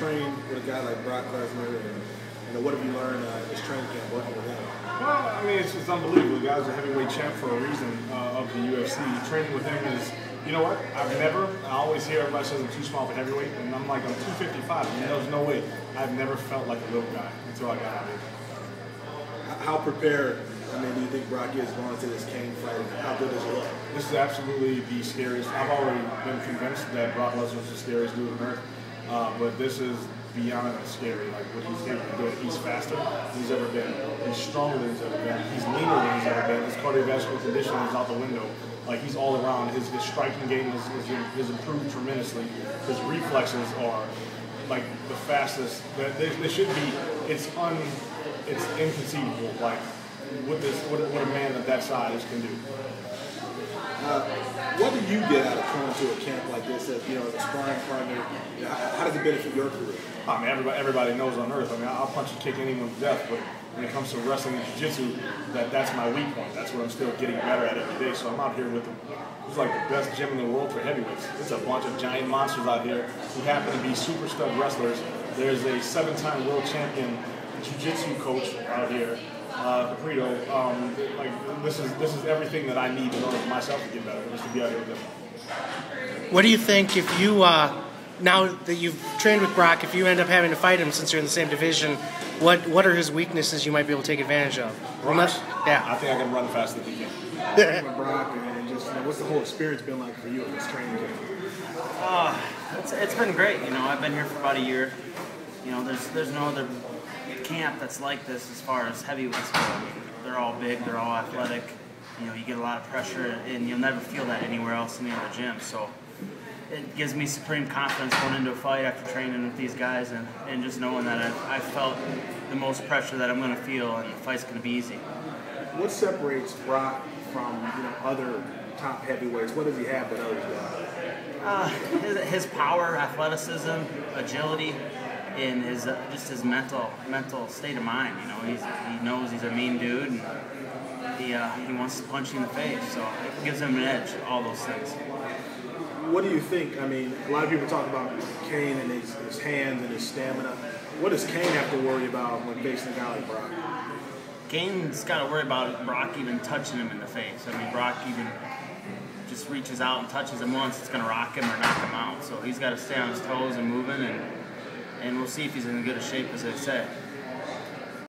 train with a guy like Brock Lesnar, and know, what have you learned uh, this training camp working with him? Well, I mean, it's, it's unbelievable. The guy's a heavyweight champ for a reason uh, of the UFC. Training with him is, you know what? I've never, I always hear everybody says I'm too small for heavyweight, and I'm like, I'm 255. I mean, there's no way. I've never felt like a little guy until I got out here. How prepared, I mean, do you think Brock is going into this Cain fight? How good does he look? This is absolutely the scariest. I've already been convinced that Brock Lesnar is the scariest dude on earth, uh, but this is beyond scary. Like what he's able to do. He's faster than he's ever been. He's stronger than he's ever been. He's leaner than he's ever been. His cardiovascular conditioning is out the window. Like he's all around. His, his striking game is, is, is improved tremendously. His reflexes are like the fastest. They, they should be. It's un. It's inconceivable. Like what this what, what a man of that size can do. Uh, what do you get out of coming to a camp like this as you know as a sparring partner? You know, how, does it benefit your career? I mean, everybody, everybody knows on earth. I mean, I'll punch and kick anyone to death, but when it comes to wrestling and jiu-jitsu, that that's my weak point. That's what I'm still getting better at every day. So I'm out here with the, it's like the best gym in the world for heavyweights. It's a bunch of giant monsters out here who happen to be super stud wrestlers. There's a seven-time world champion jiu-jitsu coach out here uh, Caprito, um, like this is this is everything that I need in order for myself to get better, just to be out here with them. What do you think if you uh, now that you've trained with Brock, if you end up having to fight him since you're in the same division, what what are his weaknesses you might be able to take advantage of? Unless, yeah, I think I can run faster than he can. with Brock, and just you know, what's the whole experience been like for you in this training camp? Uh, it's, it's been great. You know, I've been here for about a year. You know, there's there's no other camp that's like this as far as heavyweights go. They're all big, they're all athletic. You know, you get a lot of pressure, and you'll never feel that anywhere else in the other gym. So it gives me supreme confidence going into a fight after training with these guys, and, and just knowing that I, I felt the most pressure that I'm going to feel, and the fight's going to be easy. What separates Brock from you know other top heavyweights? What does he have that others don't? Uh, his, his power, athleticism, agility in his uh, just his mental mental state of mind. You know, he's, he knows he's a mean dude, and he uh, he wants to punch you in the face. So it gives him an edge. All those things. What do you think? I mean, a lot of people talk about Cain and his, his hands and his stamina. What does Cain have to worry about when facing a guy like Brock? Cain's got to worry about Brock even touching him in the face. I mean, Brock even just reaches out and touches him once, it's going to rock him or knock him out. So he's got to stay on his toes and moving and and we'll see if he's in as good a shape as I said.